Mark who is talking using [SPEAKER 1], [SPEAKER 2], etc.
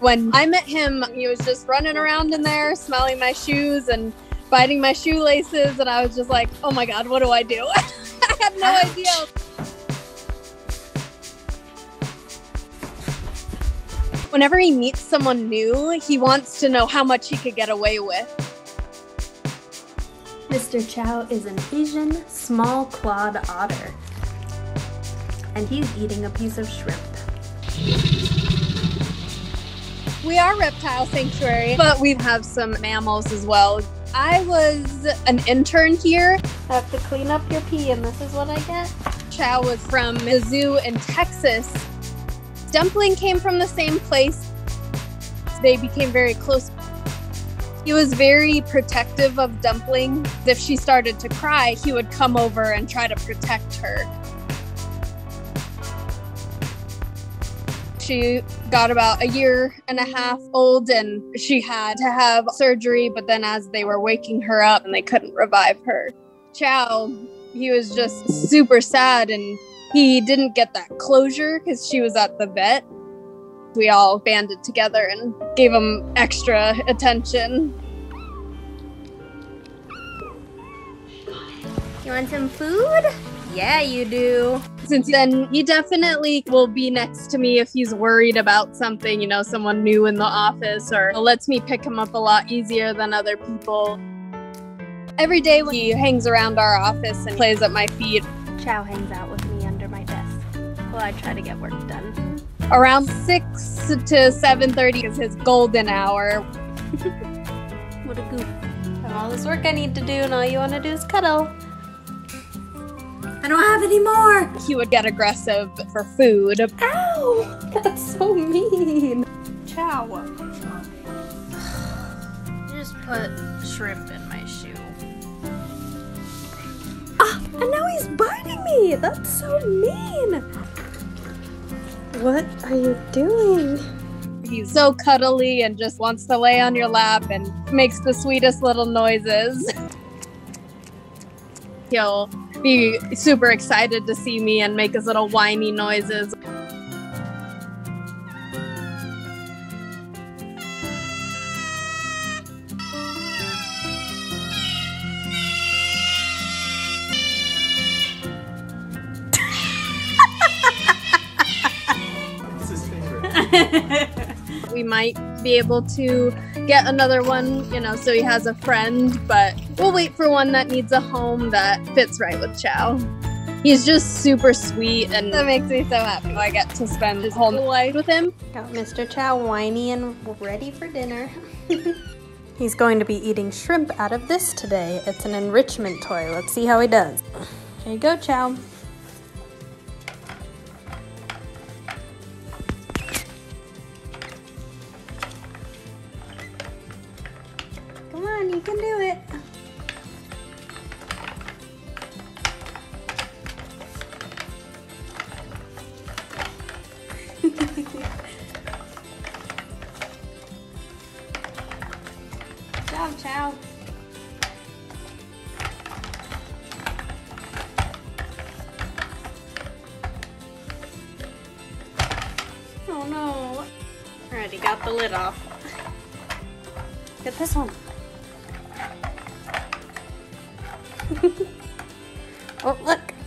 [SPEAKER 1] When I met him, he was just running around in there, smelling my shoes and biting my shoelaces. And I was just like, oh my God, what do I do? I have no Ouch. idea. Whenever he meets someone new, he wants to know how much he could get away with.
[SPEAKER 2] Mr. Chow is an Asian small clawed otter, and he's eating a piece of shrimp.
[SPEAKER 1] We are reptile sanctuary, but we have some mammals as well. I was an intern here.
[SPEAKER 2] I have to clean up your pee, and this is what I get.
[SPEAKER 1] Chow was from the zoo in Texas. Dumpling came from the same place. They became very close. He was very protective of Dumpling. If she started to cry, he would come over and try to protect her. She got about a year and a half old and she had to have surgery, but then as they were waking her up and they couldn't revive her, Chow, he was just super sad and he didn't get that closure because she was at the vet. We all banded together and gave him extra attention.
[SPEAKER 2] You want some food? Yeah, you do.
[SPEAKER 1] Since then, he definitely will be next to me if he's worried about something, you know, someone new in the office, or lets me pick him up a lot easier than other people. Every day when he hangs around our office and plays at my feet.
[SPEAKER 2] Chow hangs out with me under my desk while I try to get work done.
[SPEAKER 1] Around 6 to 7.30 is his golden hour.
[SPEAKER 2] what a goof. I have all this work I need to do and all you want to do is cuddle. I don't have any more.
[SPEAKER 1] He would get aggressive for food.
[SPEAKER 2] Ow! That's so mean.
[SPEAKER 1] Chow.
[SPEAKER 2] Just put shrimp in my shoe. Ah, and now he's biting me. That's so mean. What are you doing?
[SPEAKER 1] He's so cuddly and just wants to lay on your lap and makes the sweetest little noises. He'll be super excited to see me and make his little whiny noises. we might be able to get another one, you know, so he has a friend, but we'll wait for one that needs a home that fits right with Chow. He's just super sweet and that makes me so happy. I get to spend his whole life with him.
[SPEAKER 2] Got Mr. Chow whiny and ready for dinner. He's going to be eating shrimp out of this today. It's an enrichment toy. Let's see how he does. Here you go, Chow. Come on, you can do it. Chow. Oh no. Already got the lid off. Get this one. oh, look.